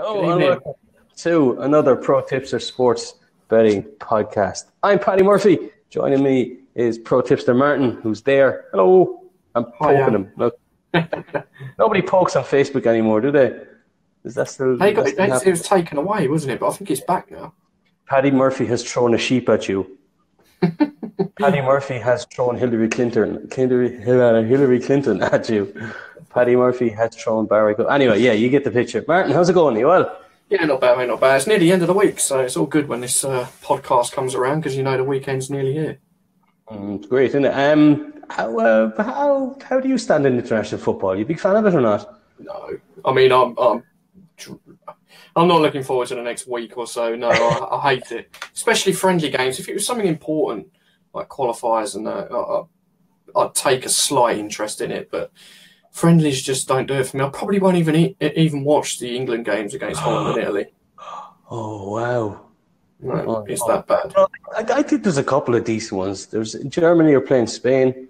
Oh, hello and welcome to another Pro Tipster Sports Betting Podcast. I'm Paddy Murphy. Joining me is Pro Tipster Martin, who's there. Hello. I'm poking him. Look. Nobody pokes on Facebook anymore, do they? Is that still? They got, still it, it was taken away, wasn't it? But I think it's back now. Paddy Murphy has thrown a sheep at you. Paddy Murphy has thrown Hillary Clinton, Hillary, Hillary Clinton at you. Paddy Murphy has thrown Barack. Anyway, yeah, you get the picture. Martin, how's it going? You well? Yeah, not bad, mate, not bad. It's near the end of the week, so it's all good when this uh, podcast comes around because you know the weekend's nearly here. Mm, it's great, isn't it? Um, how, uh, how how do you stand in international football? You a big fan of it or not? No, I mean, I'm, I'm, I'm not looking forward to the next week or so. No, I, I hate it, especially friendly games. If it was something important like qualifiers and that, I, I- I'd take a slight interest in it, but. Friendlies just don't do it for me. I probably won't even e- even watch the England games against Holland and Italy. Oh wow! No, Oh, it's oh. that bad. Well, I, I think there's a couple of decent ones. There's Germany are playing Spain.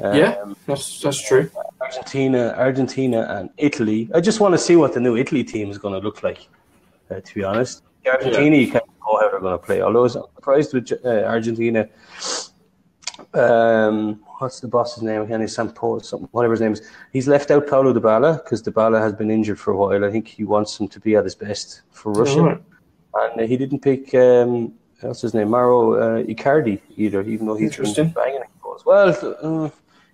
Um, Yeah, that's that's true. Argentina, Argentina, and Italy. I just want to see what the new Italy team is going to look like. Uh, to be honest, the Argentina, you can't know how they're going to play. Although I was surprised with uh, Argentina. Um, what's the boss's name again? He's Sampo, something, whatever his name is. He's left out Paulo Dybala because Dybala has been injured for a while. I think he wants him to be at his best for Russia. Alright. And uh, he didn't pick um, what's his name, Mauro uh, Icardi either, even though he's been banging it goals. Well, uh,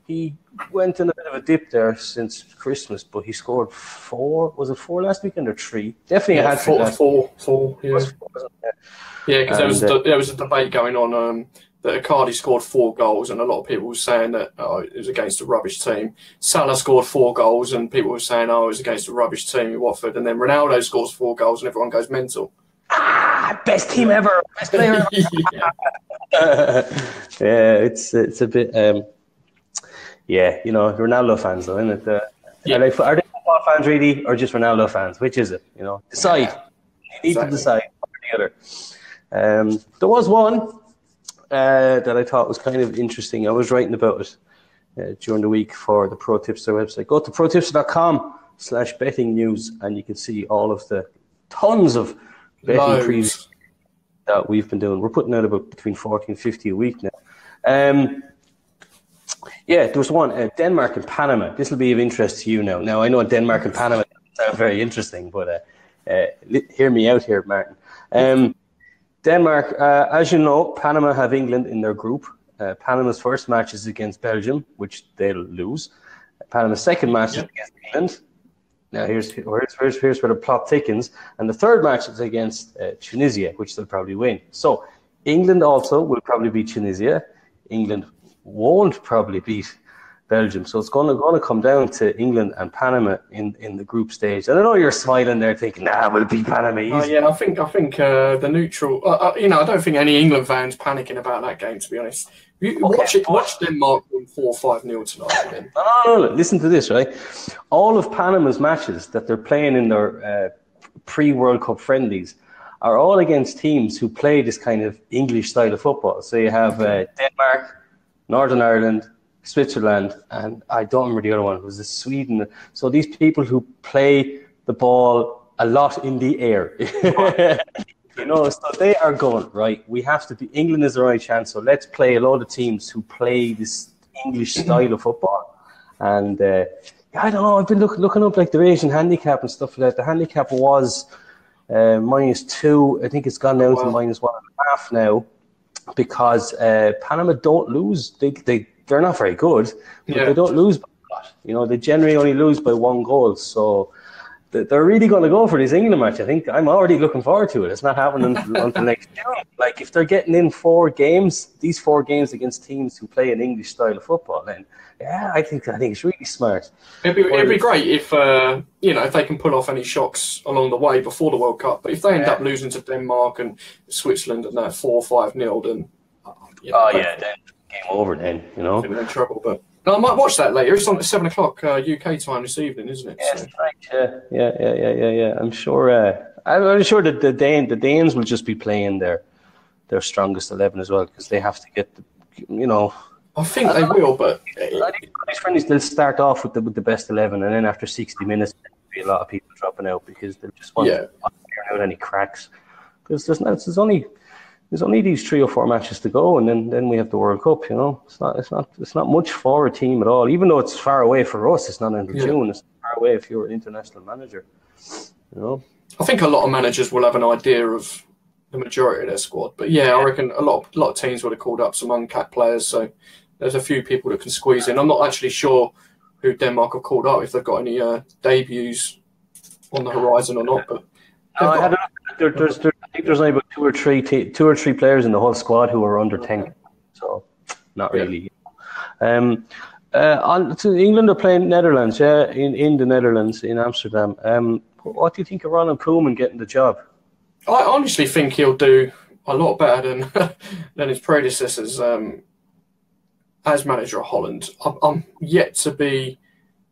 he went in a bit of a dip there since Christmas, but he scored four. Was it four last weekend or three? Definitely Yeah, hat four, four, four, yeah, wasn't yeah. Because there was uh, a, there was a debate going on um, that Icardi scored four goals, and a lot of people were saying that oh, it was against a rubbish team. Salah scored four goals, and people were saying oh, it was against a rubbish team in Watford. And then Ronaldo scores four goals, and everyone goes mental. Ah, best team ever, best player ever. yeah. yeah, it's it's a bit. Um, yeah, you know, Ronaldo fans though, isn't it? Uh, Yeah. Are they are they football fans really, or just Ronaldo fans? Which is it? You know, decide. You need Exactly. to decide one or the other. Um, there was one uh, that I thought was kind of interesting. I was writing about it uh, during the week for the Pro Tipster website. Go to protipster.com slash betting news, and you can see all of the tons of betting previews that we've been doing. We're putting out about between 40 and 50 a week now. Um, yeah, there was one, uh, Denmark and Panama. This will be of interest to you now. Now, I know Denmark and Panama sound very interesting, but uh, uh, hear me out here, Martin. Um, Denmark, uh, as you know, Panama have England in their group. Uh, Panama's first match is against Belgium, which they'll lose. Panama's second match Yep. is against England. Now, here's, here's, here's, here's where the plot thickens. And the third match is against uh, Tunisia, which they'll probably win. So, England also will probably beat Tunisia. England won't probably beat Belgium. So, it's going to, going to come down to England and Panama in, in the group stage. And I know you're smiling there thinking, nah, we'll beat Panama easy. Oh, yeah, I think I think uh, the neutral. Uh, uh, you know, I don't think any England fans panicking about that game. To be honest, you, Okay. watch it. Watch Denmark win four five nil tonight. Then. No, no, no, no. Listen to this, right? All of Panama's matches that they're playing in their uh, pre World Cup friendlies are all against teams who play this kind of English style of football. So you have uh, Denmark, Northern Ireland, Switzerland, and I don't remember the other one. It was the Sweden. So these people who play the ball a lot in the air. You know, so they are going right. We have to be. England is the only chance. So let's play a lot of teams who play this English style of football. And uh, yeah, I don't know. I've been look, looking up like the Asian handicap and stuff like that. The handicap was uh, minus two. I think it's gone down to minus one and a half now because uh, Panama don't lose. They they they're not very good, but Yeah. they don't lose by a lot. You know, they generally only lose by one goal. So they're really going to go for this England match. I think I'm already looking forward to it. It's not happening until, until next June. Like if they're getting in four games, these four games against teams who play an English style of football, then yeah, I think I think it's really smart. It'd be, it'd be great if uh, you know if they can pull off any shocks along the way before the World Cup. But if they end Yeah. up losing to Denmark and Switzerland and that four or five nil, then uh, you know, Oh yeah, then game over. Then you know. in trouble. But no, I might watch that later. It's on at seven o'clock uh, UK time this evening, isn't it? Yes, So, right. Yeah, yeah, yeah, yeah, yeah, yeah. I'm sure. Uh, I'm I'm sure that the Dane, the Danes will just be playing their their strongest eleven as well because they have to get the, you know, I think they will, but I think friendlies they'll start off with the with the best eleven, and then after sixty minutes, be a lot of people dropping out because they just want Yeah. to iron out any cracks. Because there's, not- there's only there's only these three or four matches to go, and then, then we have the World Cup. You know, it's not it's not it's not much for a team at all. Even though it's far away for us, it's not until Yeah. June. It's far away if you're an international manager. You know, I think a lot of managers will have an idea of the majority of their squad, but yeah, I reckon a lot of, a lot of teams would have called up some uncapped players. So there's a few people that can squeeze in. I'm not actually sure who Denmark have called up if they've got any uh, debuts on the horizon or not. But I had a. there, there's there, I think there's only about two or three te- two or three players in the whole squad who are under ten, so not really. Um, uh, on to England are playing Netherlands, yeah, in, in the Netherlands in Amsterdam. Um, what do you think of Ronald Koeman getting the job? I honestly think he'll do a lot better than than his predecessors um, as manager of Holland. I'm, I'm yet to be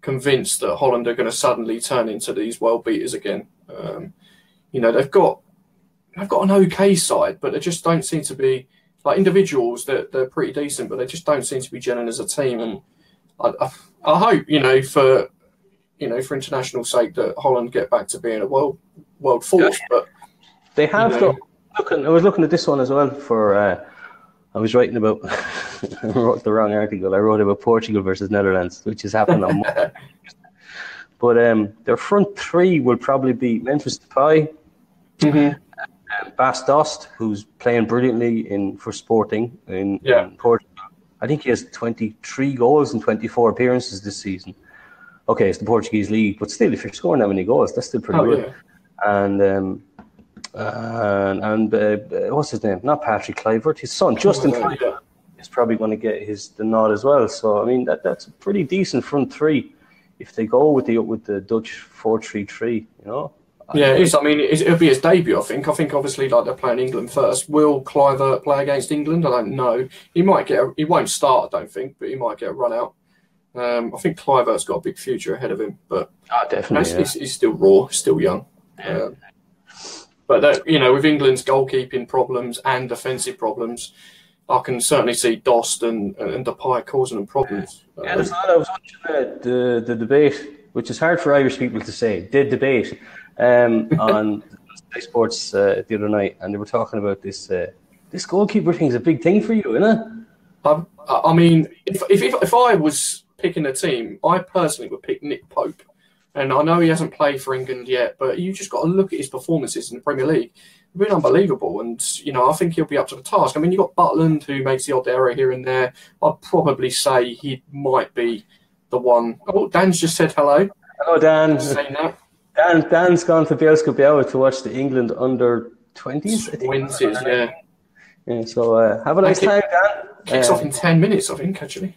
convinced that Holland are going to suddenly turn into these world beaters again. Um, you know, they've got they've got an okay side, but they just don't seem to be like individuals. They're they're pretty decent, but they just don't seem to be gelling as a team. And I, I, I hope you know for you know for international sake that Holland get back to being a world world force. But They have You know. though. Looking, I was looking at this one as well for. Uh, I was writing about. I wrote the wrong article. I wrote about Portugal versus Netherlands, which has happened on. Monday. But um, their front three will probably be Memphis Depay, um, Bas Dost, who's playing brilliantly in for Sporting in, Yeah. in Portugal. I think he has 23 goals in 24 appearances this season. Okay, it's the Portuguese league, but still, if you're scoring that many goals, that's still pretty oh good. yeah, And um, and, and uh, uh, what's his name? Not Patrick Kluivert. His son, Justin Yeah. Kluivert, is probably going to get his the nod as well. So I mean, that that's a pretty decent front three if they go with the with the Dutch four three three. You know. Yeah, it is. I mean, it'll be his debut. I think. I think obviously, like they're playing England first. Will Kluivert play against England? I don't know. He might get. A, he won't start, I don't think, but he might get a run out. Um, I think Kluivert's got a big future ahead of him, but Oh, he's, definitely. Yeah. he's, he's still raw, still young. Um, but that, you know, with England's goalkeeping problems and defensive problems, I can certainly see Dost and and Depay causing them problems. Yeah, Um, there's not, I was watching uh, the the debate, which is hard for Irish people to say. Did debate um, on Sky Sports uh, the other night, and they were talking about this. Uh, this goalkeeper thing is a big thing for you, isn't it? I, I mean, if, if if if I was picking a team, I personally would pick Nick Pope. And I know he hasn't played for England yet, but you just got to look at his performances in the Premier League. They've been unbelievable, and you know I think he'll be up to the task. I mean, you have got Butland who makes the odd error here and there. I'd probably say he might be the one. Oh, Dan's just said hello. Hello, Dan. Saying that. Dan Dan's gone to Bielsko Biała to watch the England under twenties. Winces, yeah. Yeah, so uh, have a nice time, Dan. Kicks Uh, off in ten minutes, I think. Actually,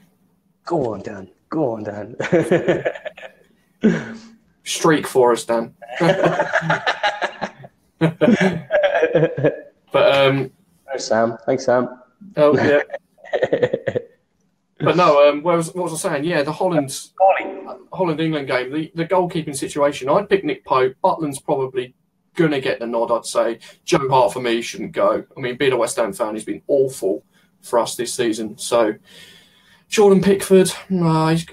Go on, Dan. Go on, Dan. streak for us, Dan. but um, There's Sam. Thanks, Sam. oh yeah. But no, um, what was, what was I saying? Yeah, the Holland Holland England game, the, the goalkeeping situation. I'd pick Nick Pope. Butland's probably gonna get the nod. I'd say Joe Hart for me shouldn't go. I mean, being a West Ham fan, he's been awful for us this season. So Jordan Pickford, he's,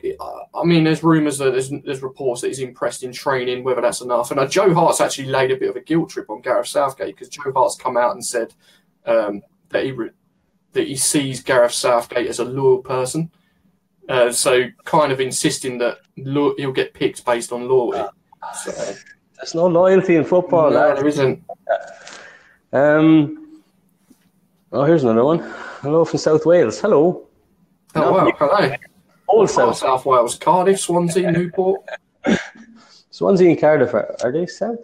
I mean, there's rumours that there's, there's reports that he's impressed in training. Whether that's enough, and uh, Joe Hart's actually laid a bit of a guilt trip on Gareth Southgate because Joe Hart's come out and said um, that he re- that he sees Gareth Southgate as a loyal person. Uh, so kind of insisting that lo- he'll get picked based on loyalty. So, There's no loyalty in football, no, lad. there isn't. Um, oh, here's another one. Hello from South Wales. Hello. Oh, No, wow, hello. All South, South. Wales, Cardiff, Swansea, Newport. Swansea and Cardiff are, are they South?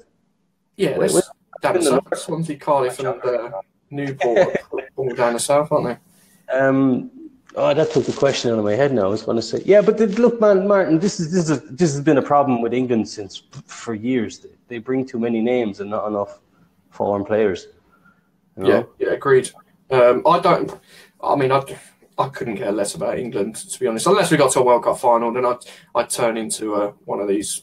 Yeah, Wait, there's wait. down the south. Swansea, Cardiff, and uh, Newport all down the south, aren't they? Um, oh, that took the question out of my head. Now I was going to say, yeah, but the, look, man, Martin, this is this is this has been a problem with England since for years. They, they bring too many names and not enough foreign players. You know? Yeah, yeah, agreed. Um, I don't. I mean, I, I couldn't care less about England to be honest. Unless we got to a World Cup final, then I'd I'd turn into uh, one of these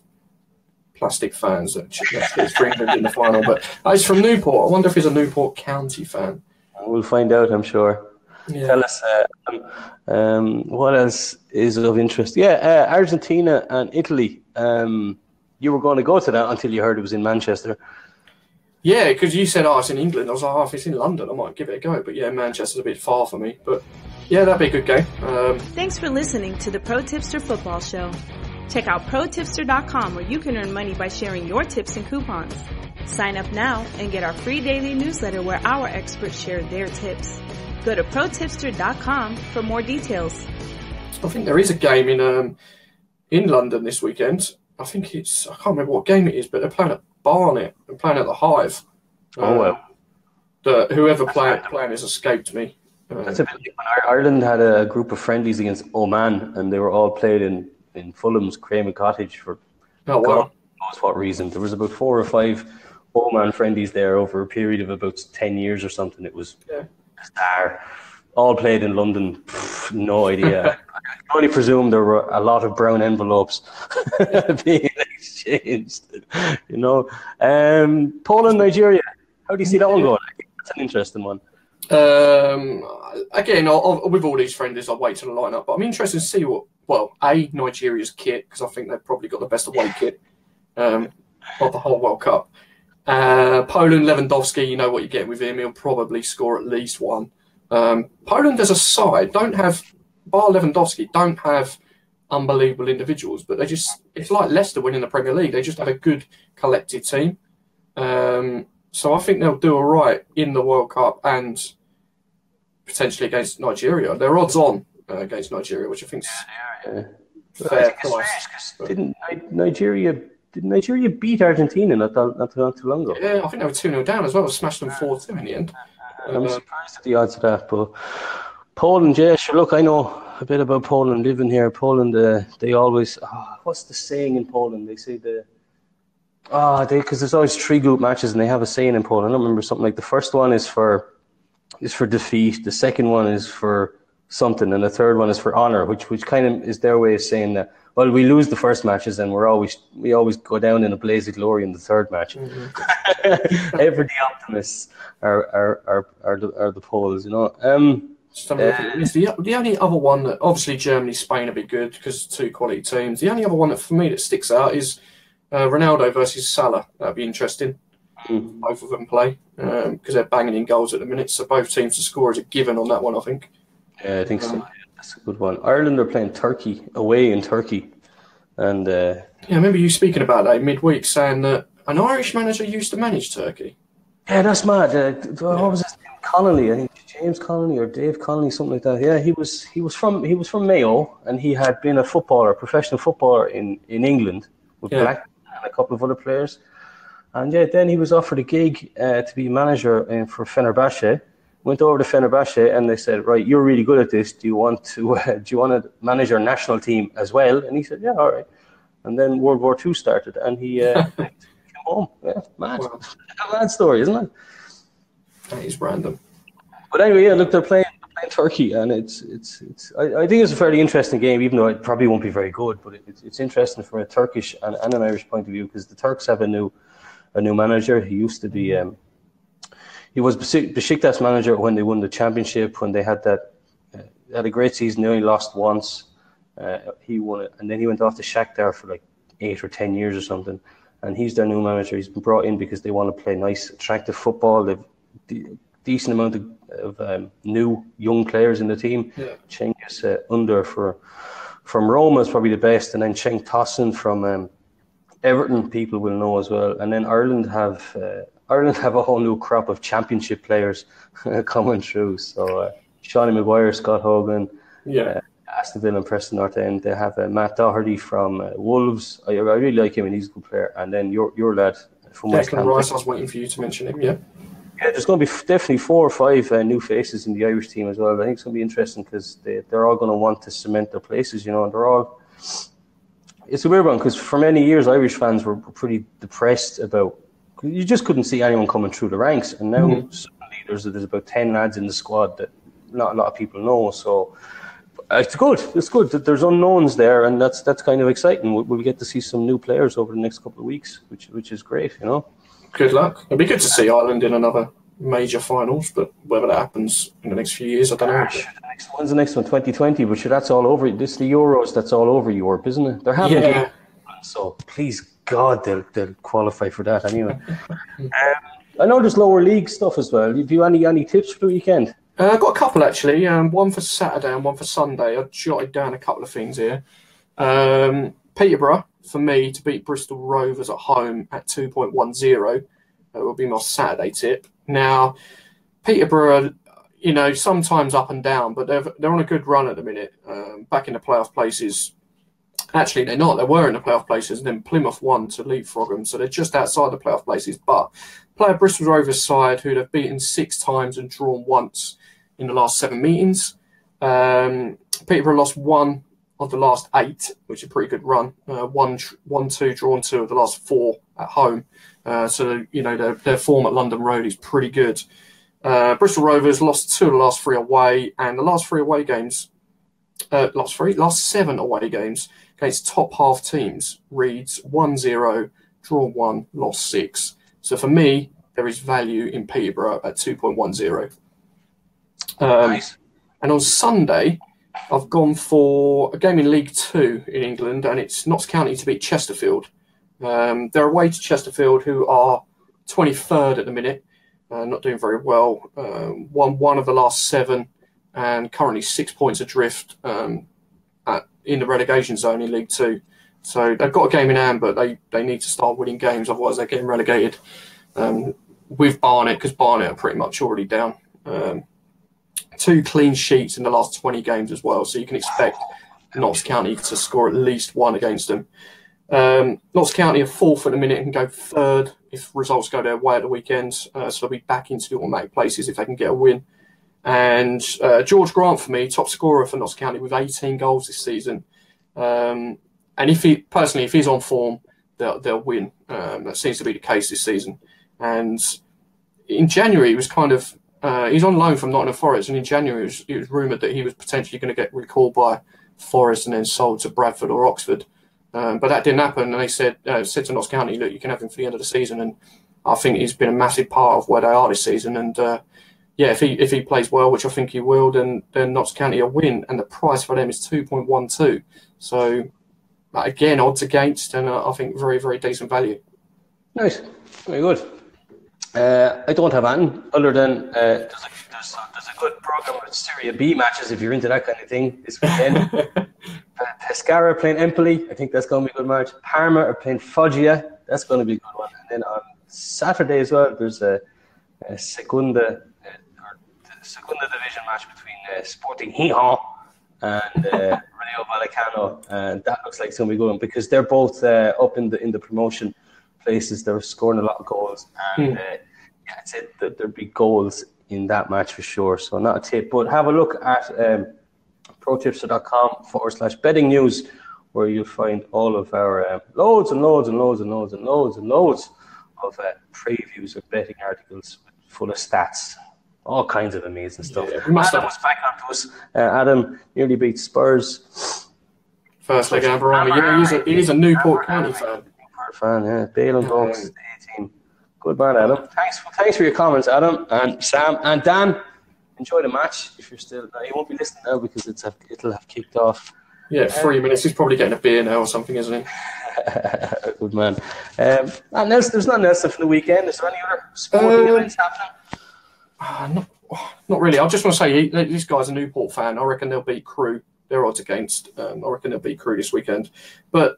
plastic fans that cheers for England in the final. But uh, he's from Newport. I wonder if he's a Newport County fan. We'll find out, I'm sure. Yeah. Tell us uh, um, what else is of interest. Yeah, uh, Argentina and Italy. Um, you were going to go to that until you heard it was in Manchester. Yeah, because you said, oh, it's in England. I was like, oh, if it's in London, I might give it a go. But yeah, Manchester's a bit far for me. But yeah, that'd be a good game. Um, Thanks for listening to the Pro Tipster Football Show. Check out protipster.com where you can earn money by sharing your tips and coupons. Sign up now and get our free daily newsletter where our experts share their tips. Go to protipster.com for more details. I think there is a game in um, in London this weekend. I think it's I can't remember what game it is, but they're playing at Barnet. They're playing at the Hive. Oh, well. The, whoever playing playing has escaped me. Uh, That's a bit when Ireland had a group of friendlies against Oman, and they were all played in, in Fulham's Craven Cottage for oh God well. knows what reason. There was about four or five Oman friendlies there over a period of about 10 years or something. It was Yeah. bizarre. All played in London. Pff, no idea. I can only presume there were a lot of brown envelopes being exchanged. You know, um, Poland, Nigeria. How do you see that one going? I think that's an interesting one. Um, again, I'll, I'll, with all these friendlies, I'll wait till the lineup. But I'm interested to see what, well, A, Nigeria's kit, because I think they've probably got the best away kit um, of the whole World Cup. Uh, Poland, Lewandowski, you know what you get with him. He'll probably score at least one. Um, Poland as a side don't have, bar Lewandowski, don't have unbelievable individuals, but they just, it's like Leicester winning the Premier League. They just have a good collective team. Um, so I think they'll do all right in the World Cup and potentially against Nigeria. They're odds on uh, against Nigeria, which I think's Yeah. fair price. Didn't Nigeria did Nigeria beat Argentina not that, not, too long ago? Yeah, I think they were 2 0 down as well. Smashed them 4 2 in the end. I'm Uh, surprised at the odds of that, but Poland, yeah, sure. Look, I know a bit about Poland. Living here, Poland, uh, they always. ah, what's the saying in Poland? They say the. Ah, they because there's always three group matches, and they have a saying in Poland. I don't remember something like the first one is for is for defeat, the second one is for something, and the third one is for honor, which which kind of is their way of saying that. Well, we lose the first matches, and we're always we always go down in a blaze of glory in the third match. Ever the optimists are are are are the, are the Poles, you know. Um, Just having a look at this. The, the only other one that obviously Germany, Spain are be good because two quality teams. The only other one that for me that sticks out is uh, Ronaldo versus Salah. That'd be interesting. Mm. Both of them play because they're banging in goals at the minute. So both teams to score is a given on that one. I think. Yeah, I think so. That's a good one. Ireland are playing Turkey away in Turkey, and uh, Yeah, I remember you speaking about that midweek, saying that an Irish manager used to manage Turkey. yeah, that's mad. Uh, what was his name? Connolly, I think James Connolly or Dave Connolly, something like that. Yeah, he was he was from he was from Mayo, and he had been a footballer, professional footballer in in England with Yeah. Black and a couple of other players. And yeah, then he was offered a gig uh, to be manager uh, for Fenerbahce. Went over to Fenerbahce and they said, "Right, you're really good at this. Do you want to uh, do you want to manage our national team as well?" And he said, "Yeah, all right." And then World War II started, and he uh, came home. Yeah, mad, Wow. a mad story, isn't it? That is random. But anyway, yeah, look, they're playing, playing Turkey, and it's it's it's. I, I think it's a fairly interesting game, even though it probably won't be very good. But it, it's it's interesting from a Turkish and, and an Irish point of view because the Turks have a new a new manager. He used to be um, he was Besiktas manager when they won the championship. When they had that uh, had a great season, they only lost once. Uh, he won it, and then he went off to Shakhtar for like eight or ten years or something. And he's their new manager. He's been brought in because they want to play nice, attractive football. They've de- decent amount of, of um, new young players in the team. Yeah. Cengiz uh, Under for from Roma is probably the best, and then Cenk Tosun from um, Everton. People will know as well. And then Ireland have uh, Ireland have a whole new crop of championship players coming through. So uh, Shawnee Maguire, Scott Hogan, Yeah. Aston Villa and Preston North End. They have uh, Matt Doherty from uh, Wolves. I, I really like him and he's a good player. And then your your lad from West Declan Ham. Rice, I was waiting for you to mention him. Yeah. Yeah, there's going to be definitely four or five uh, new faces in the Irish team as well. I think it's going to be interesting because they, they're all going to want to cement their places, you know, and they're all. It's a weird one because for many years, Irish fans were pretty depressed about. You just couldn't see anyone coming through the ranks, and now suddenly there's there's about ten lads in the squad that not a lot of people know. So uh, it's good. It's good that there's unknowns there, and that's that's kind of exciting. We'll, we'll get to see some new players over the next couple of weeks, which which is great, you know. Good luck. It'd be good to see Ireland in another major finals, but whether that happens in the next few years, I don't know. Gosh, the next, one's the next one? 2020, but sure, that's all over. This is the Euros, that's all over Europe, isn't it? They're having Yeah. so please God, they'll, they'll qualify for that anyway. um, I know there's lower league stuff as well. Have you any any tips for the weekend? Uh, I've got a couple actually. Um, one for Saturday and one for Sunday. I jotted down a couple of things here. Um, Peterborough for me to beat Bristol Rovers at home at two point one zero. That will be my Saturday tip. Now, Peterborough, you know, sometimes up and down, but they're they're on a good run at the minute. Um, back in the playoff places. Actually, they're not. They were in the playoff places, and then Plymouth won to leapfrog them, so they're just outside the playoff places. But play Bristol Rovers side who they've beaten six times and drawn once in the last seven meetings. Um, Peterborough lost one of the last eight, which is a pretty good run. Uh, one, one, two, drawn two of the last four at home. Uh, so you know their, their form at London Road is pretty good. Uh, Bristol Rovers lost two of the last three away, and the last three away games, uh, last three, last seven away games against top half teams reads 1-0, drawn one, lost six. So for me, there is value in Peterborough at 2.10. Um, nice. And on Sunday, I've gone for a game in League Two in England, and it's Notts County to beat Chesterfield. Um, they're away to Chesterfield, who are 23rd at the minute, uh, not doing very well. Um, won one of the last seven, and currently six points adrift um, at, in the relegation zone in League Two. So they've got a game in hand, but they, they need to start winning games, otherwise they're getting relegated. Um, with Barnet, because Barnet are pretty much already down. Um, two clean sheets in the last 20 games as well. So you can expect Notts County to score at least one against them. Um, Notts County are fourth at the minute and go third if results go their way at the weekend. Uh, so they'll be back into the automatic places if they can get a win. And uh, George Grant, for me, top scorer for Notts County with 18 goals this season. Um, and if he, personally, if he's on form, they'll, they'll win. Um, that seems to be the case this season. And in January, he was kind of uh, he's on loan from Nottingham Forest, and in January it was, was rumoured that he was potentially going to get recalled by Forest and then sold to Bradford or Oxford. Um, but that didn't happen, and they said uh, said to Notts County, "Look, you can have him for the end of the season." And I think he's been a massive part of where they are this season. And uh, yeah, if he if he plays well, which I think he will, then then Notts County will win, and the price for them is two point one two. So again, odds against, and uh, I think very very decent value. Nice, very good. Uh, I don't have any other than uh, there's, a, there's, a, there's a good program with Serie B matches if you're into that kind of thing this weekend. uh, Pescara playing Empoli, I think that's going to be a good match. Parma are playing Foggia, that's going to be a good one. And then on Saturday as well, there's a, a Segunda, Segunda division match between uh, Sporting Gijón and uh, Rayo Vallecano, and that looks like it's going to be good because they're both uh, up in the in the promotion places. They're scoring a lot of goals, and mm. uh, yeah, that's it. There'd be goals in that match for sure. So not a tip, but have a look at um, protipster.com forward slash betting news, where you'll find all of our uh, loads and loads and loads and loads and loads and loads of uh, previews of betting articles full of stats. All kinds of amazing stuff. Yeah, Adam was back on to us. Uh, Adam nearly beat Spurs. First leg of Yeah, he's a, he's a Newport County fan fan, yeah. Bale and Bucks, team. Good man, Adam. Thanks, thanks for your comments, Adam and Sam and Dan. Enjoy the match. If you're still, no, you won't be listening now because it's a, it'll have kicked off. Yeah, three um, minutes. He's probably getting a beer now or something, isn't he? Good man. Um, and there's, there's nothing else for the weekend. Is there any other sporting um, events happening? Uh, not, not really. I just want to say this guy's a Newport fan. I reckon they'll beat Crewe. They're odds against. Um, I reckon they'll beat Crewe this weekend. But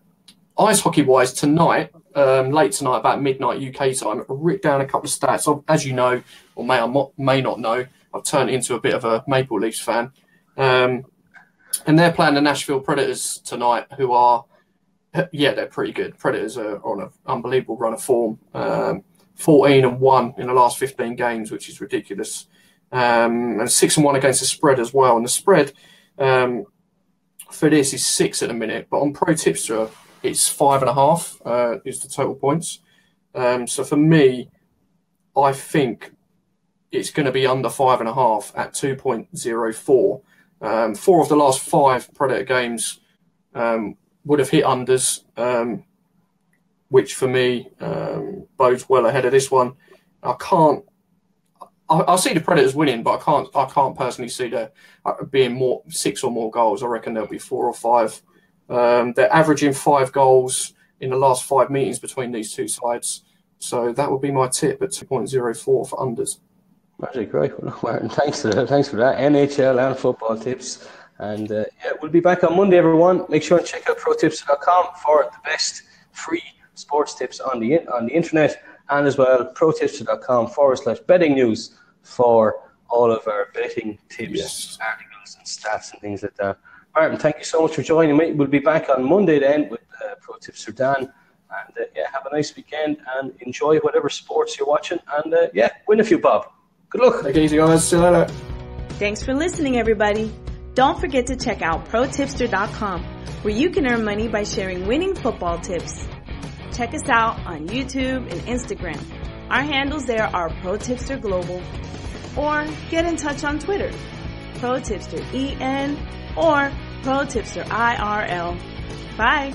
ice hockey wise, tonight, um, late tonight, about midnight UK time, I down a couple of stats. As you know, or may or may not know, I've turned into a bit of a Maple Leafs fan. Um, and they're playing the Nashville Predators tonight, who are, yeah, they're pretty good. Predators are on an unbelievable run of form. Um, 14 and 1 in the last 15 games, which is ridiculous. Um, and 6 and 1 against the spread as well. And the spread um, for this is 6 at the minute, but on Pro Tipster, it's five and a half uh, is the total points. Um, so for me, I think it's going to be under five and a half at 2.04. Um, four of the last five Predator games um, would have hit unders, um, which for me um, bodes well ahead of this one. I can't. I, see the Predators winning, but I can't. I can't personally see there uh, being more six or more goals. I reckon there'll be four or five um, they're averaging five goals in the last five meetings between these two sides. So that would be my tip at 2.04 for unders. Magic, right. Well, thanks for that. Thanks for that. NHL and football tips. And uh, yeah, we'll be back on Monday, everyone. Make sure and check out protips.com for the best free sports tips on the on the internet, and as well protipster.com forward slash betting news for all of our betting tips, Yes. articles, and stats and things like that. Martin, thank you so much for joining me. We'll be back on Monday then with uh, Pro Tipster Dan. And uh, yeah, have a nice weekend and enjoy whatever sports you're watching. And uh, yeah, win a few, Bob. Good luck. Take it easy, guys. See you later. Thanks for listening, everybody. Don't forget to check out protipster.com, where you can earn money by sharing winning football tips. Check us out on YouTube and Instagram. Our handles there are Pro Tipster Global, or get in touch on Twitter, Pro Tipster EN or Pro Tipster IRL. Bye.